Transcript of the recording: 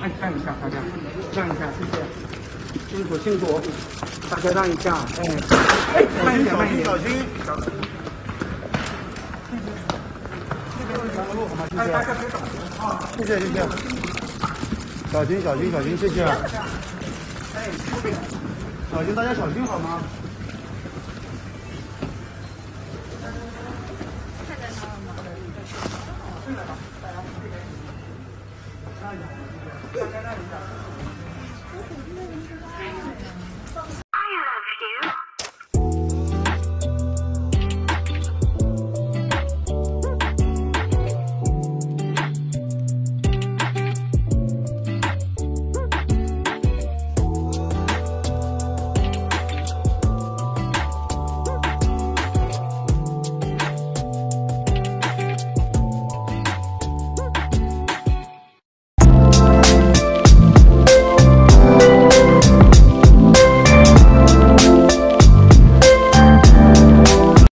按看一下，大家让一下，谢谢。辛苦辛苦，大家让一下，哎，哎，慢一点，慢一点，小心，小心。谢谢。大家别挡着啊！谢谢谢谢。小心小心小心，谢谢。哎，小心大家小心好吗？进来吧，大家这边。那你，大家让一下。